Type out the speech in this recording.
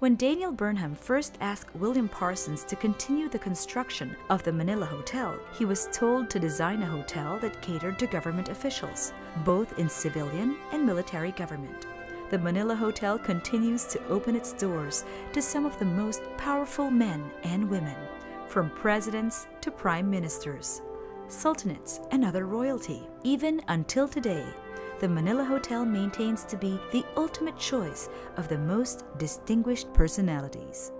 When Daniel Burnham first asked William Parsons to continue the construction of the Manila Hotel, he was told to design a hotel that catered to government officials, both in civilian and military government. The Manila Hotel continues to open its doors to some of the most powerful men and women, from presidents to prime ministers, sultanates, and other royalty. Even until today, the Manila Hotel maintains to be the ultimate choice of the most distinguished personalities.